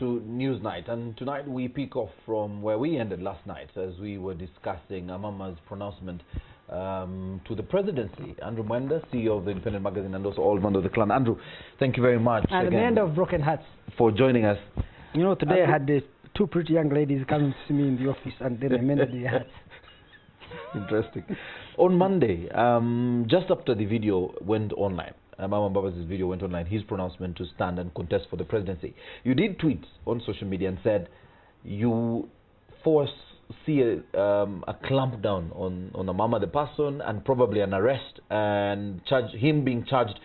to Newsnight, and tonight we pick off from where we ended last night as we were discussing Amama's pronouncement um, to the presidency. Andrew Mwenda, CEO of the Independent Magazine, and also Old Man of the Clan. Andrew, thank you very much And the again end of broken hearts. for joining us. You know, today I had uh, two pretty young ladies come to see me in the office, and then I mended their hearts. Interesting. On Monday, um, just after the video went online, Mama Baba's video went online, his pronouncement to stand and contest for the presidency, you did tweet on social media and said you foresee a, um, a clampdown on, on Amama the person and probably an arrest and charge him being charged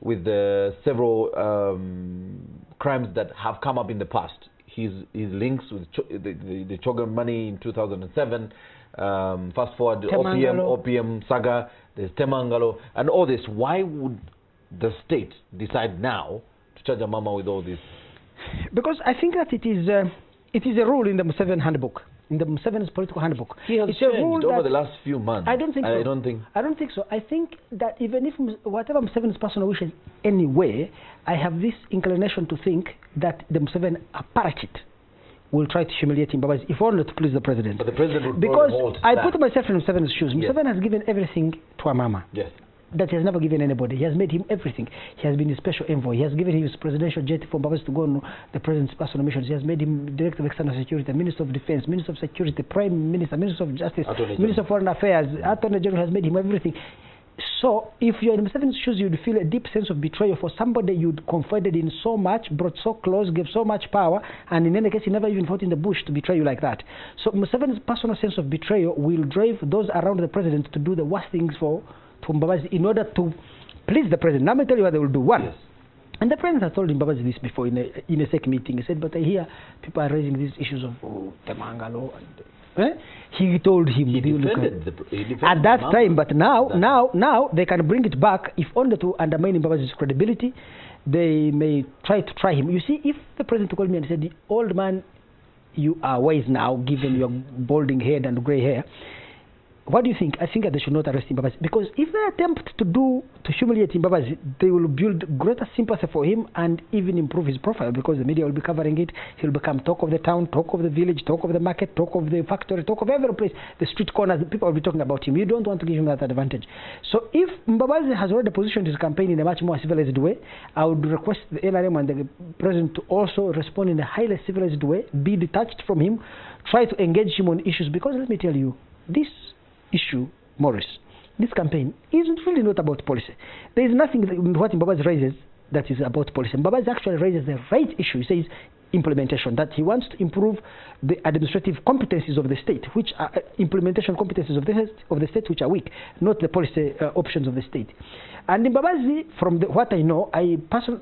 with uh, several um, crimes that have come up in the past. His, his links with Cho- the, the, the CHOGM money in 2007, um, fast forward OPM. OPM saga, there's Temangalo, and all this. Why would the state decide now to charge Amama with all this? Because I think that it is, uh, it is a rule in the Museveni handbook, in the Museveni's political handbook. He has it's a rule changed over the last few months. I don't think I so. don't think. I don't think so. I think that even if Mus- whatever Museveni's personal wishes anyway, I have this inclination to think that the Museveni apparatchik will try to humiliate him, Mbabazi, if only to please the president. But the president would because probably hold I that. put myself in Museveni's shoes. Yes. Has given everything to Amama Yes. That he has never given anybody. He has made him everything. He has been his special envoy. He has given him his presidential jet for Babas to go on the president's personal missions. He has made him director of external security, minister of defense, minister of security, prime minister, minister of justice, Attorney minister of foreign affairs. Attorney general has made him everything. So, if you're in Museveni's shoes, you'd feel a deep sense of betrayal for somebody you'd confided in so much, brought so close, gave so much power, and in any case, he never even fought in the bush to betray you like that. So, Museveni's personal sense of betrayal will drive those around the president to do the worst things for, for Mbabazi in order to please the president. Now, let me tell you what they will do. One, Yes. and the president has told Mbabazi this before in a, in a SEC meeting. He said, but I hear people are raising these issues of oh, Temangalo. And, eh? He told him, He "Do you look at-" the. He defended at that time, but now, That- now, now they can bring it back if only to undermine Mbabazi's credibility. They may try to try him. You see, if the president called me and said, the "Old man, you are wise now, given your balding head and grey hair," what do you think? I think that they should not arrest Mbabazi because if they attempt to do to humiliate Mbabazi, they will build greater sympathy for him and even improve his profile because the media will be covering it. He'll become talk of the town, talk of the village, talk of the market, talk of the factory, talk of every place, the street corners. People will be talking about him. You don't want to give him that advantage. So if Mbabazi has already positioned his campaign in a much more civilized way, I would request the NRM and the president to also respond in a highly civilized way, be detached from him, try to engage him on issues because let me tell you, this issue, Morris, this campaign isn't really not about policy. There is nothing that, what Mbabazi raises that is about policy. Mbabazi actually raises the right issue. He says implementation, that he wants to improve the administrative competencies of the state, which are uh, implementation competencies of the, of the state which are weak, not the policy uh, options of the state. And Mbabazi, from the, what I know, I personally,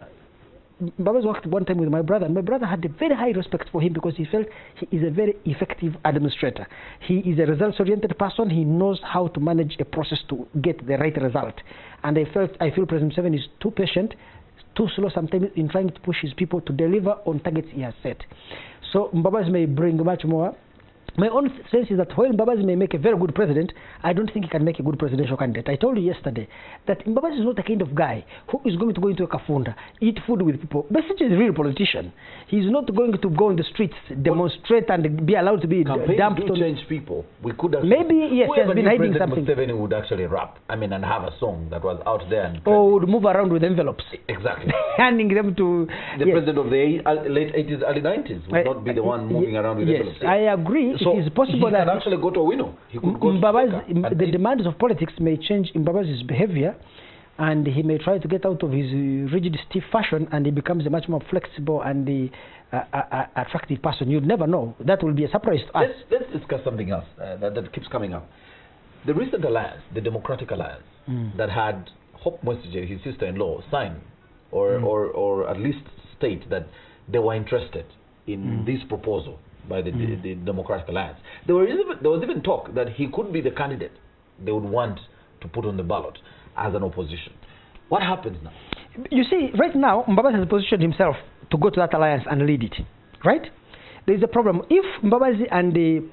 Babas worked one time with my brother, and my brother had a very high respect for him because he felt he is a very effective administrator. He is a results-oriented person. He knows how to manage a process to get the right result. And I felt, I feel President Seven is too patient, too slow sometimes in trying to push his people to deliver on targets he has set. So Mbabas may bring much more. My own sense is that while Mbabazi may make a very good president, I don't think he can make a good presidential candidate. I told you yesterday that Mbabazi is not the kind of guy who is going to go into a kafunda, eat food with people. Message is a real politician. He's not going to go in the streets, demonstrate, and be allowed to be Campaigns dumped do on. change people. We could have Maybe, yes, he has been hiding something. Museveni would actually rap. I mean, and have a song that was out there. And Or would move around with envelopes, exactly. handing them to. The yes. president of the uh, late 80s, early 90s would I- not be the one moving around with yes, envelopes. I agree. So it is possible he that can actually go to a winner. He could go Mbabazi, the demands of politics may change Mbabazi's behavior, and he may try to get out of his uh, rigid, stiff fashion, and he becomes a much more flexible and uh, uh, uh, attractive person. You'd never know. That will be a surprise to us. Let's, let's discuss something else uh, that, that keeps coming up. The recent alliance, the Democratic Alliance, Mm. that had Hope Mwesigye, his sister-in-law, sign or, Mm. or, or at least state that they were interested in Mm. this proposal by the, the, hmm. the Democratic Alliance. There, were even, there was even talk that he could be the candidate they would want to put on the ballot as an opposition. What happens now? You see, right now, Mbabazi has positioned himself to go to that alliance and lead it, right? There is a problem. If Mbabazi and the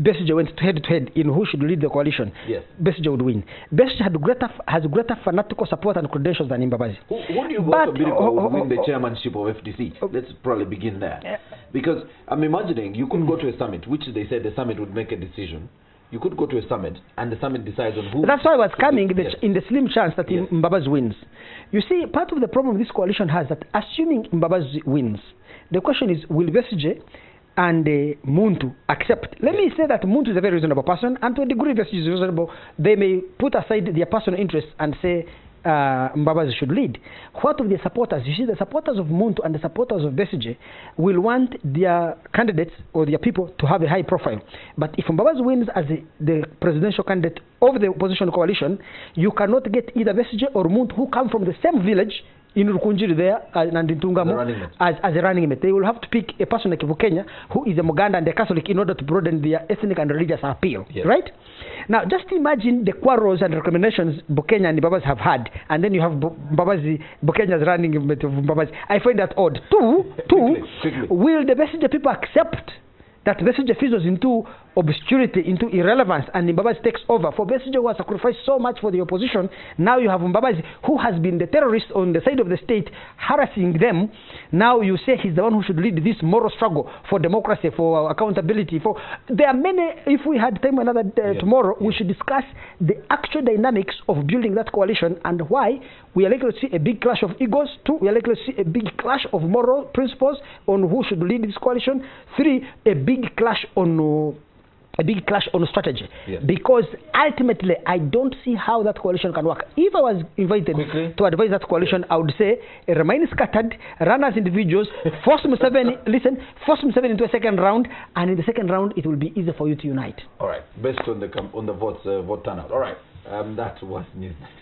Besigye went head to head in who should lead the coalition, Yes. Besigye would win. Besigye had greater, has greater fanatical support and credentials than Mbabazi. Who, who do you go But- to Bidiko oh, oh, win the oh, chairmanship of FDC? Oh. Let's probably begin there. Yeah. Because I'm imagining you could go mm. to a summit, which they said the summit would make a decision. You could go to a summit, and the summit decides on who. That's why I was coming the, yes. in the slim chance that Yes. Mbabazi wins. You see, part of the problem this coalition has that assuming Mbabazi wins, the question is will Besigye and uh, Muntu accept? Let me say that Muntu is a very reasonable person, and to a degree Besigye is reasonable. They may put aside their personal interests and say uh, Mbabazi should lead. What of the supporters? You see, the supporters of Muntu and the supporters of Besigye will want their candidates or their people to have a high profile. But if Mbabazi wins as the, the presidential candidate of the opposition coalition, you cannot get either Besigye or Muntu who come from the same village in Rukunjiri there and in Tungamo as, as a running mate. They will have to pick a person like Kenya who is a Muganda and a Catholic in order to broaden their ethnic and religious appeal. Yes. Right? Now, just imagine the quarrels and recriminations Bukenya and Babas have had, and then you have Babazi, Bukenya's running mate of Babazi. I find that odd. Two, two, will the Messenger people accept that Besigye fizzles into obscurity, into irrelevance, and Mbabazi takes over? For Besigye who has sacrificed so much for the opposition, now you have Mbabazi who has been the terrorist on the side of the state, harassing them. Now you say he's the one who should lead this moral struggle for democracy, for accountability. For there are many. If we had time another uh, Yes, tomorrow, we should discuss the actual dynamics of building that coalition and why we are likely to see a big clash of egos. Two, we are likely to see a big clash of moral principles on who should lead this coalition. Three, a big clash on. Uh, a big clash on strategy Yes. because ultimately I don't see how that coalition can work. If I was invited Quickly. to advise that coalition, I would say remain scattered, run as individuals, force Museveni, listen, force Museveni into a second round, and in the second round it will be easy for you to unite. All right, based on the on the votes, uh, vote turnout. All right, um, that was Newsnight.